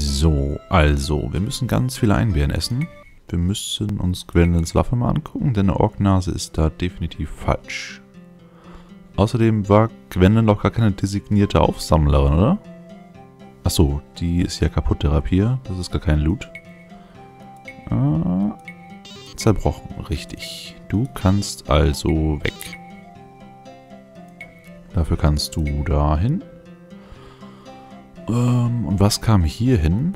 So, also, wir müssen ganz viele Einbeeren essen. Wir müssen uns Gwendolins Waffe mal angucken, denn eine Orgnase ist da definitiv falsch. Außerdem war Gwendolyn doch gar keine designierte Aufsammlerin, oder? Achso, die ist ja kaputt, der Rapier. Das ist gar kein Loot. Äh, zerbrochen, richtig. Du kannst also weg. Dafür kannst du dahin. Ähm, und was kam hier hin?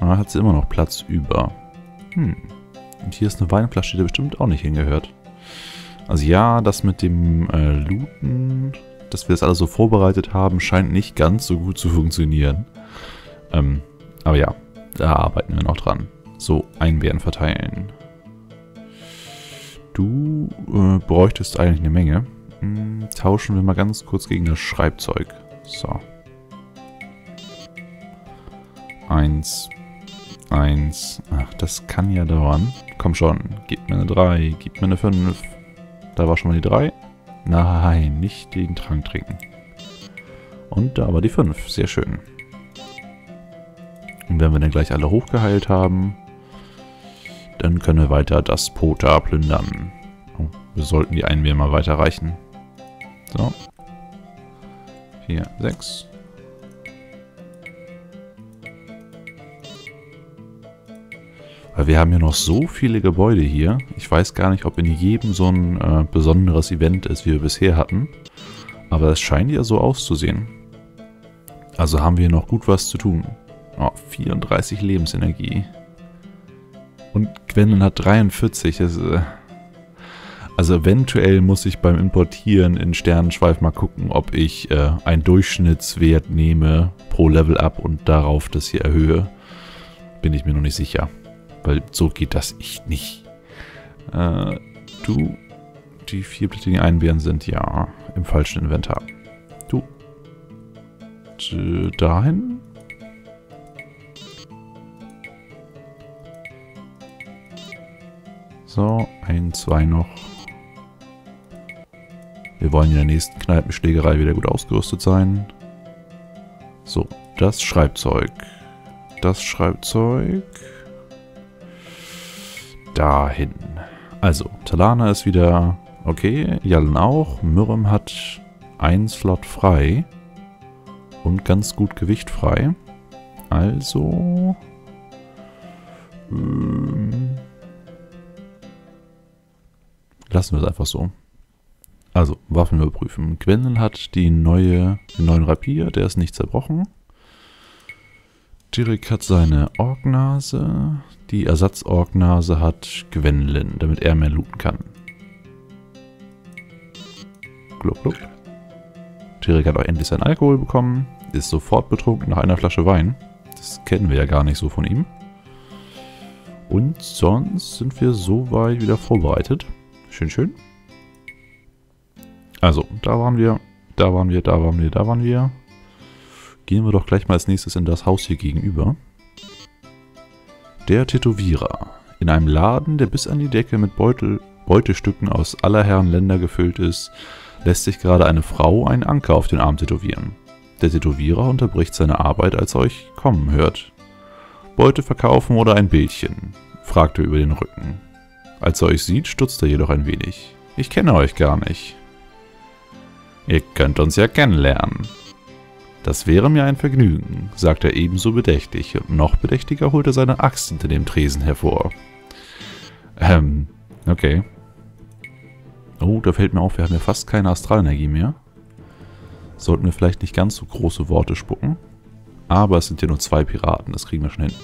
Da hat sie immer noch Platz über. Hm. Und hier ist eine Weinflasche, die da bestimmt auch nicht hingehört. Also ja, das mit dem äh, Looten, dass wir das alles so vorbereitet haben, scheint nicht ganz so gut zu funktionieren. Ähm, aber ja, da arbeiten wir noch dran. So, Einbeeren verteilen. Du äh, bräuchtest eigentlich eine Menge. Hm, tauschen wir mal ganz kurz gegen das Schreibzeug. So. Eins. Eins. Ach, das kann ja dauern. Komm schon. Gib mir eine 3. Gib mir eine 5. Da war schon mal die 3. Nein, nicht den Trank trinken. Und da war die 5. Sehr schön. Und wenn wir dann gleich alle hochgeheilt haben, dann können wir weiter das Pota plündern. Oh, wir sollten die Einwehr mal weiterreichen. So. 4, 6. Weil wir haben ja noch so viele Gebäude hier. Ich weiß gar nicht, ob in jedem so ein äh, besonderes Event ist, wie wir bisher hatten. Aber es scheint ja so auszusehen. Also haben wir noch gut was zu tun. Oh, 34 Lebensenergie. Und Gwendolyn hat 43. Das, äh also eventuell muss ich beim Importieren in Sternenschweif mal gucken, ob ich äh, einen Durchschnittswert nehme pro Level Up und darauf das hier erhöhe. Bin ich mir noch nicht sicher. Weil so geht das echt nicht. Äh, du, die vierblättigen Einbeeren sind ja im falschen Inventar. Du, dahin. So, ein, zwei noch. Wir wollen in der nächsten Kneipenschlägerei wieder gut ausgerüstet sein. So, das Schreibzeug. Das Schreibzeug. Dahin. Also, Talana ist wieder okay. Jallen auch. Mürrem hat ein Slot frei. Und ganz gut Gewicht frei. Also... Ähm, lassen wir es einfach so. Also, Waffen überprüfen. Gwendel hat die neue, den neuen Rapier, der ist nicht zerbrochen. Dirk hat seine Orgnase. Die Ersatz-Orgnase hat Gwendolyn, damit er mehr looten kann. Gluck, gluck. Dirk hat auch endlich seinen Alkohol bekommen. Ist sofort betrunken nach einer Flasche Wein. Das kennen wir ja gar nicht so von ihm. Und sonst sind wir soweit wieder vorbereitet. Schön, schön. Also, da waren wir, da waren wir, da waren wir, da waren wir. Gehen wir doch gleich mal als nächstes in das Haus hier gegenüber. Der Tätowierer. In einem Laden, der bis an die Decke mit Beutel, Beutestücken aus aller Herren Länder gefüllt ist, lässt sich gerade eine Frau einen Anker auf den Arm tätowieren. Der Tätowierer unterbricht seine Arbeit, als er euch kommen hört. Beute verkaufen oder ein Bildchen? fragt er über den Rücken. Als er euch sieht, stutzt er jedoch ein wenig. Ich kenne euch gar nicht. Ihr könnt uns ja kennenlernen. Das wäre mir ein Vergnügen, sagt er ebenso bedächtig, und noch bedächtiger holt er seine Axt hinter dem Tresen hervor. Ähm, okay. Oh, da fällt mir auf, wir haben ja fast keine Astralenergie mehr. Sollten wir vielleicht nicht ganz so große Worte spucken. Aber es sind ja nur zwei Piraten, das kriegen wir schon hin.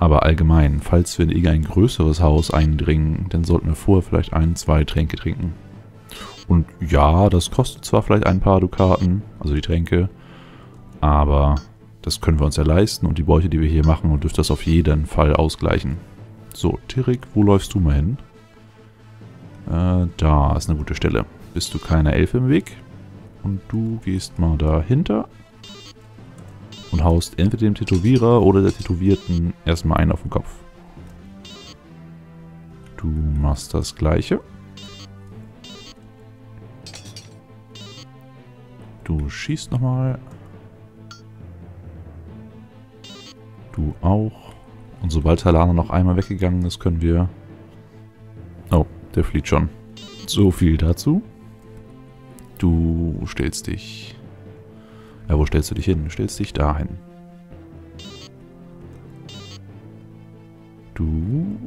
Aber allgemein, falls wir in irgendein größeres Haus eindringen, dann sollten wir vorher vielleicht ein, zwei Tränke trinken. Und ja, das kostet zwar vielleicht ein paar Dukaten, also die Tränke, aber das können wir uns ja leisten und die Beute, die wir hier machen, und dürfte das auf jeden Fall ausgleichen. So, Tirik, wo läufst du mal hin? Äh, da ist eine gute Stelle. Bist du keine Elfe im Weg? Und du gehst mal dahinter und haust entweder dem Tätowierer oder der Tätowierten erstmal einen auf den Kopf. Du machst das gleiche. Du schießt nochmal. Du auch. Und sobald Halana noch einmal weggegangen ist, können wir... Oh, der flieht schon. So viel dazu. Du stellst dich... Ja, wo stellst du dich hin? Du stellst dich dahin. Du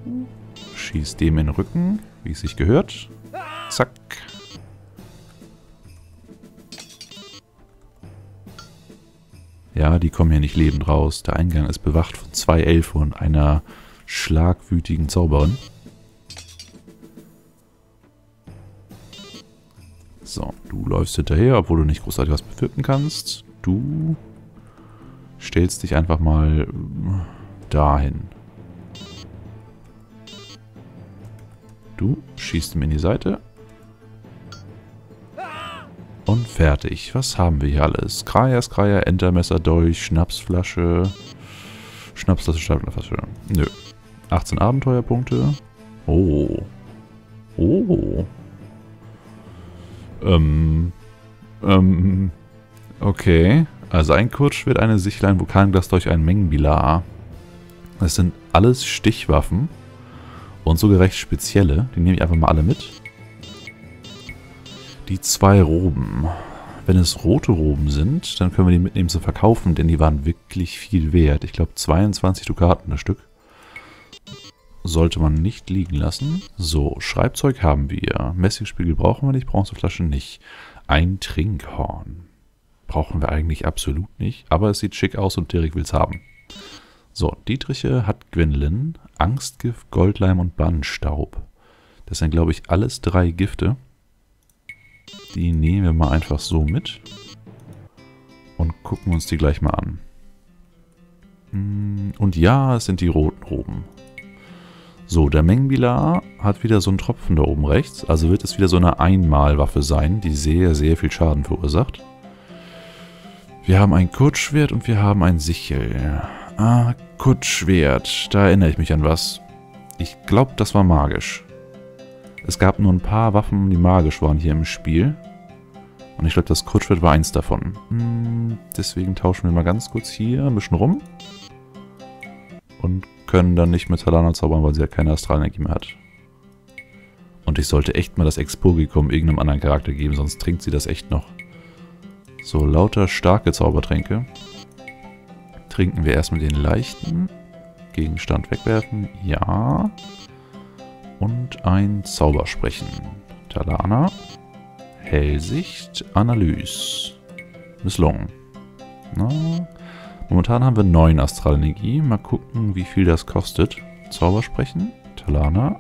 schießt dem in den Rücken, wie es sich gehört. Zack. Ja, die kommen hier nicht lebend raus. Der Eingang ist bewacht von zwei Elfen und einer schlagwütigen Zauberin. So, du läufst hinterher, obwohl du nicht großartig was bewirken kannst. Du stellst dich einfach mal äh, dahin. Du schießt ihm in die Seite. Und fertig. Was haben wir hier alles? Kraja, Kraja, Entermesser, Dolch, Schnapsflasche. Schnapsflasche, Schnapsflasche. Nö. 18 Abenteuerpunkte. Oh. Oh. Ähm. Ähm. Okay. Also ein Kurzschwert, eine Sichel, ein Vulkanglas durch ein Mengenbilar. Das sind alles Stichwaffen. Und sogar recht spezielle. Die nehme ich einfach mal alle mit. Die zwei Roben. Wenn es rote Roben sind, dann können wir die mitnehmen zu verkaufen, denn die waren wirklich viel wert. Ich glaube 22 Dukaten das Stück. Sollte man nicht liegen lassen. So, Schreibzeug haben wir. Messingspiegel brauchen wir nicht, Bronzeflasche nicht. Ein Trinkhorn. Brauchen wir eigentlich absolut nicht, aber es sieht schick aus und Derek will es haben. So, Dietriche hat Gwendolyn, Angstgift, Goldleim und Bannstaub. Das sind, glaube ich, alles drei Gifte. Die nehmen wir mal einfach so mit. Und gucken uns die gleich mal an. Hm, und ja, es sind die roten Roben. So, der Mengenbilar hat wieder so einen Tropfen da oben rechts. Also wird es wieder so eine Einmalwaffe sein, die sehr, sehr viel Schaden verursacht. Wir haben ein Kurzschwert und wir haben ein Sichel. Ah, Kurzschwert. Da erinnere ich mich an was. Ich glaube, das war magisch. Es gab nur ein paar Waffen, die magisch waren hier im Spiel. Und ich glaube, das Kurzschwert war eins davon. Hm, deswegen tauschen wir mal ganz kurz hier ein bisschen rum. Und können dann nicht mit Talana zaubern, weil sie ja keine Astralenergie mehr hat. Und ich sollte echt mal das Expurgicum irgendeinem anderen Charakter geben, sonst trinkt sie das echt noch. So, lauter starke Zaubertränke. Trinken wir erstmal den leichten. Gegenstand wegwerfen. Ja. Und ein Zaubersprechen. Talana. Hellsicht. Analyse. Misslungen. Na, momentan haben wir 9 Astralenergie. Mal gucken, wie viel das kostet. Zaubersprechen. Talana.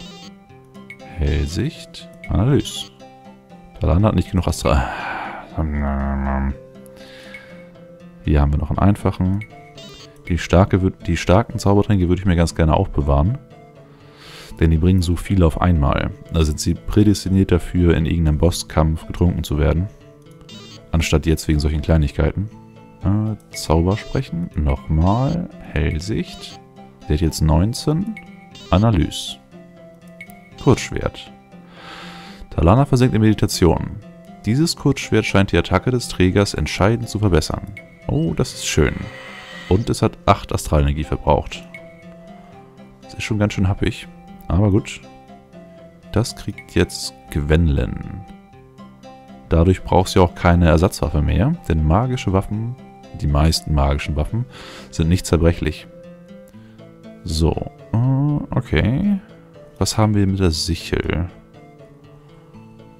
Hellsicht. Analyse. Talana hat nicht genug Astral... Hier haben wir noch einen einfachen. Die, starke, die starken Zaubertränke würde ich mir ganz gerne aufbewahren. Denn die bringen so viel auf einmal. Da sind sie prädestiniert dafür, in irgendeinem Bosskampf getrunken zu werden. Anstatt jetzt wegen solchen Kleinigkeiten. Äh, Zaubersprechen. Nochmal. Hellsicht. Sie hat jetzt 19. Analyse. Kurzschwert. Talana versenkt in Meditation. Dieses Kurzschwert scheint die Attacke des Trägers entscheidend zu verbessern. Oh, das ist schön. Und es hat 8 Astralenergie verbraucht. Das ist schon ganz schön happig. Aber gut. Das kriegt jetzt Gwenlen. Dadurch braucht sie auch keine Ersatzwaffe mehr, denn magische Waffen, die meisten magischen Waffen, sind nicht zerbrechlich. So, äh, okay. Was haben wir mit der Sichel?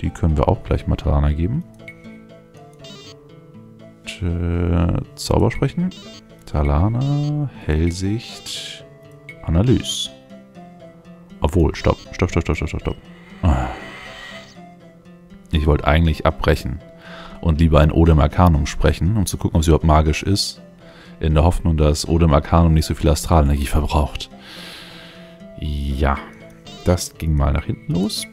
Die können wir auch gleich Matarana geben. Äh, Zaubersprechen. Talana, Hellsicht, Analyse. Obwohl, stopp, stopp, stopp, stopp, stopp, stopp. Ah. Ich wollte eigentlich abbrechen und lieber ein Odem Arcanum sprechen, um zu gucken, ob es überhaupt magisch ist. In der Hoffnung, dass Odem Arcanum nicht so viel Astralenergie verbraucht. Ja, das ging mal nach hinten los.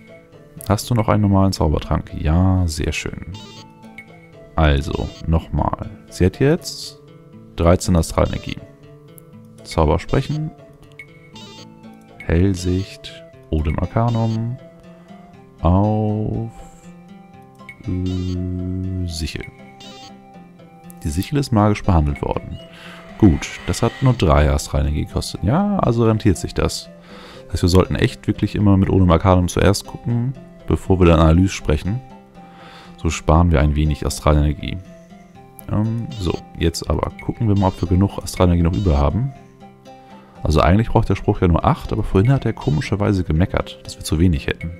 Hast du noch einen normalen Zaubertrank? Ja, sehr schön. Also, nochmal. Sie hat jetzt 13 Astralenergie. Zaubersprechen. Hellsicht. Odem Arcanum. Auf äh, Sichel. Die Sichel ist magisch behandelt worden. Gut, das hat nur drei Astralenergie gekostet. Ja, also rentiert sich das. Das heißt, wir sollten echt wirklich immer mit Onum Arcanum zuerst gucken, bevor wir dann Analyse sprechen. So sparen wir ein wenig Astralenergie. Ähm, so, jetzt aber gucken wir mal, ob wir genug Astralenergie noch über haben. Also eigentlich braucht der Spruch ja nur 8, aber vorhin hat er komischerweise gemeckert, dass wir zu wenig hätten.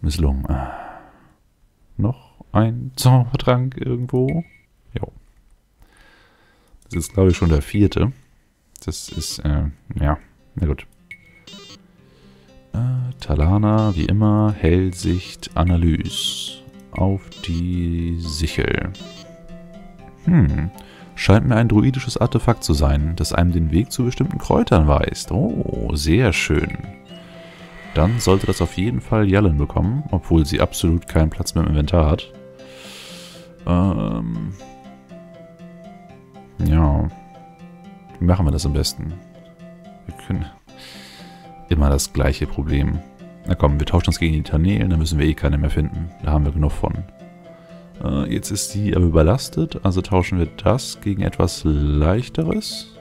Misslungen. Noch ein Zaubertrank irgendwo? Jo. Das ist, glaube ich, schon der vierte. Das ist, äh, ja, na gut. Äh, Talana, wie immer, Hellsicht, Analyse. Auf die Sichel. Hm, scheint mir ein druidisches Artefakt zu sein, das einem den Weg zu bestimmten Kräutern weist. Oh, sehr schön. Dann sollte das auf jeden Fall Jallen bekommen, obwohl sie absolut keinen Platz mehr im Inventar hat. Ähm... Ja. Wie machen wir das am besten? Wir können... Immer das gleiche Problem. Na komm, wir tauschen uns gegen die Tanelen, dann müssen wir eh keine mehr finden. Da haben wir genug von. Äh, jetzt ist die aber überlastet, also tauschen wir das gegen etwas leichteres.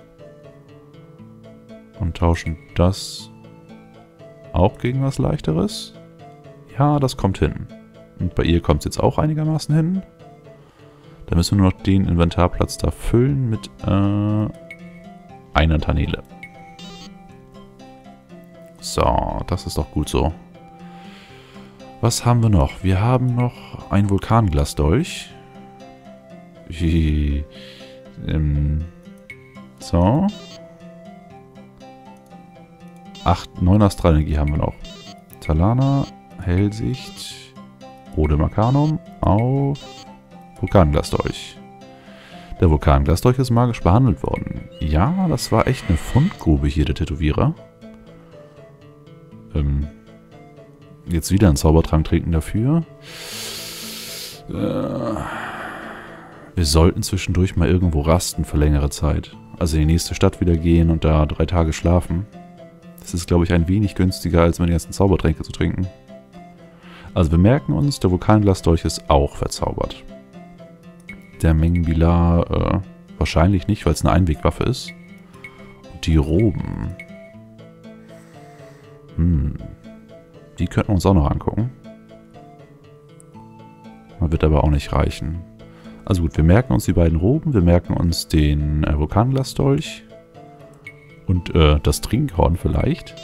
Und tauschen das auch gegen was leichteres. Ja, das kommt hin. Und bei ihr kommt es jetzt auch einigermaßen hin. Da müssen wir nur noch den Inventarplatz da füllen mit äh, einer Tanele. So, das ist doch gut so. Was haben wir noch? Wir haben noch ein Vulkanglasdolch. ähm, so. 8, 9 Astralenergie haben wir noch. Talana, Hellsicht, Ode Arcanum auf Vulkanglasdolch. Der Vulkanglasdolch ist magisch behandelt worden. Ja, das war echt eine Fundgrube hier, der Tätowierer. Ähm, jetzt wieder einen Zaubertrank trinken dafür. Äh, wir sollten zwischendurch mal irgendwo rasten für längere Zeit. Also in die nächste Stadt wieder gehen und da drei Tage schlafen. Das ist, glaube ich, ein wenig günstiger, als die ganzen Zaubertränke zu trinken. Also wir merken uns, der Vulkanglasdolch ist auch verzaubert. Der Mengenbilar äh, wahrscheinlich nicht, weil es eine Einwegwaffe ist. Und die Roben. Hm. Die könnten wir uns auch noch angucken. Man wird aber auch nicht reichen. Also gut, wir merken uns die beiden Roben, wir merken uns den äh, Vulkanglasdolch und äh, das Trinkhorn vielleicht.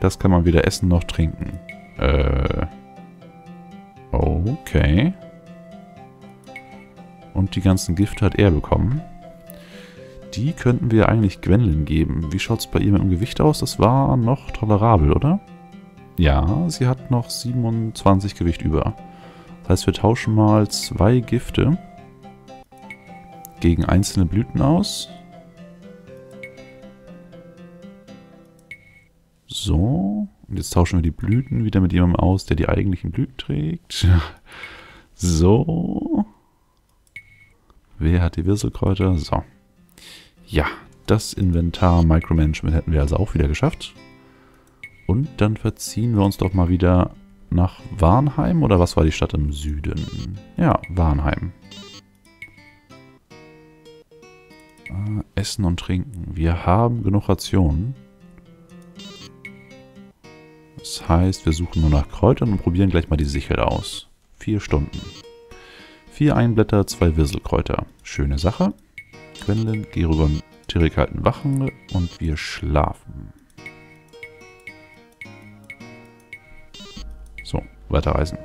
Das kann man weder essen noch trinken. Äh, okay. Und die ganzen Gifte hat er bekommen die könnten wir eigentlich Gwendolyn geben. Wie schaut es bei ihr mit dem Gewicht aus? Das war noch tolerabel, oder? Ja, sie hat noch 27 Gewicht über. Das heißt, wir tauschen mal zwei Gifte gegen einzelne Blüten aus. So. Und jetzt tauschen wir die Blüten wieder mit jemandem aus, der die eigentlichen Blüten trägt. so. Wer hat die Wirselkräuter? So. Ja, das Inventar Micromanagement hätten wir also auch wieder geschafft. Und dann verziehen wir uns doch mal wieder nach Warnheim. Oder was war die Stadt im Süden? Ja, Warnheim. Äh, Essen und Trinken. Wir haben genug Rationen. Das heißt, wir suchen nur nach Kräutern und probieren gleich mal die Sichel aus. Vier Stunden. Vier Einblätter, zwei Wirselkräuter. Schöne Sache. Gwendolyn, geh rüber und Tirik halten Wachen und wir schlafen. So, weiterreisen.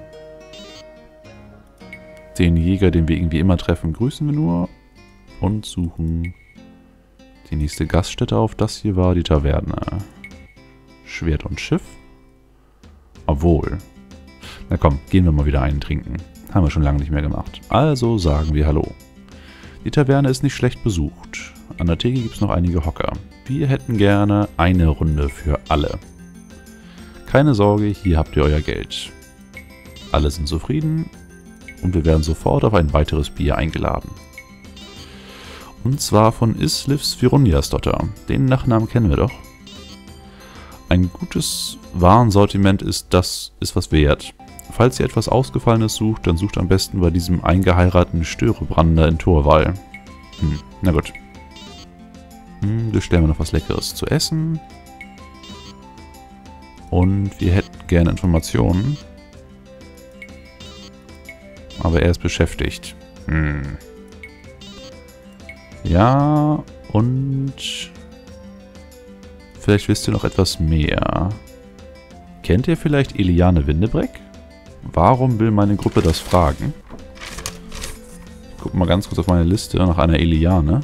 Den Jäger, den wir irgendwie immer treffen, grüßen wir nur und suchen die nächste Gaststätte auf. Das hier war die Taverne. Schwert und Schiff. Obwohl. Na komm, gehen wir mal wieder einen trinken. Haben wir schon lange nicht mehr gemacht. Also sagen wir Hallo. Die Taverne ist nicht schlecht besucht. An der Theke gibt es noch einige Hocker. Wir hätten gerne eine Runde für alle. Keine Sorge, hier habt ihr euer Geld. Alle sind zufrieden und wir werden sofort auf ein weiteres Bier eingeladen. Und zwar von Islivs Virunjasdotter. Den Nachnamen kennen wir doch. Ein gutes Warensortiment ist das, ist was wert. Falls ihr etwas Ausgefallenes sucht, dann sucht am besten bei diesem eingeheirateten Störebrander in Torwall. Hm, na gut. Hm, bestellen wir noch was Leckeres zu essen. Und wir hätten gerne Informationen. Aber er ist beschäftigt. Hm. Ja, und... Vielleicht wisst ihr noch etwas mehr. Kennt ihr vielleicht Eliane Windebreck? Warum will meine Gruppe das fragen? Ich gucke mal ganz kurz auf meine Liste nach einer Eliane.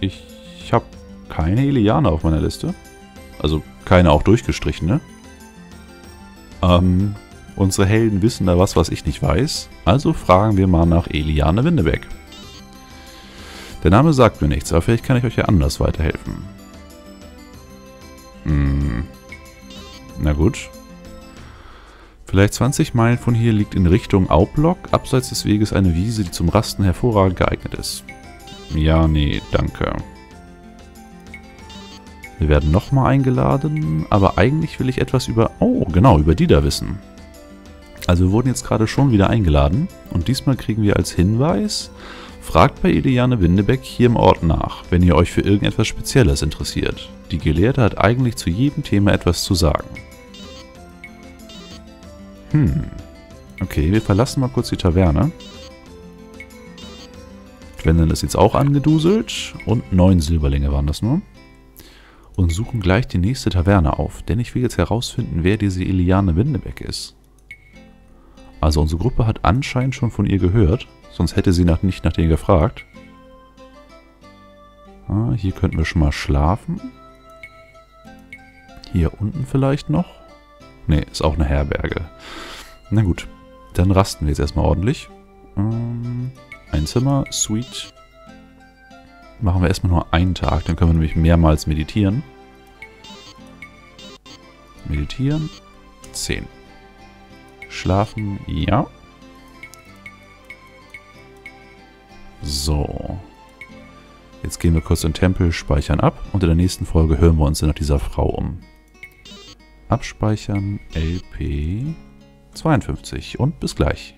Ich, ich habe keine Eliane auf meiner Liste. Also keine auch durchgestrichene. Ähm, unsere Helden wissen da was, was ich nicht weiß. Also fragen wir mal nach Eliane Windebeck. Der Name sagt mir nichts, aber vielleicht kann ich euch ja anders weiterhelfen. Hm. Na gut. Vielleicht 20 Meilen von hier liegt in Richtung Aublock, abseits des Weges eine Wiese, die zum Rasten hervorragend geeignet ist. Ja, nee, danke. Wir werden nochmal eingeladen, aber eigentlich will ich etwas über... Oh, genau, über die da wissen. Also wir wurden jetzt gerade schon wieder eingeladen und diesmal kriegen wir als Hinweis, fragt bei Eliane Windebeck hier im Ort nach, wenn ihr euch für irgendetwas Spezielles interessiert. Die Gelehrte hat eigentlich zu jedem Thema etwas zu sagen. Hm. Okay, wir verlassen mal kurz die Taverne. Gwendolyn ist jetzt auch angeduselt und neun Silberlinge waren das nur und suchen gleich die nächste Taverne auf, denn ich will jetzt herausfinden, wer diese Iliane Windebeck ist. Also unsere Gruppe hat anscheinend schon von ihr gehört, sonst hätte sie nach, nicht nach denen gefragt. Ah, hier könnten wir schon mal schlafen. Hier unten vielleicht noch. Ne, ist auch eine Herberge. Na gut, dann rasten wir jetzt erstmal ordentlich. Ähm, ein Zimmer, Suite, machen wir erstmal nur einen Tag. Dann können wir nämlich mehrmals meditieren. Meditieren. 10. Schlafen. Ja. So. Jetzt gehen wir kurz in den Tempel, speichern ab und in der nächsten Folge hören wir uns dann nach dieser Frau um. Abspeichern LP 52 und bis gleich.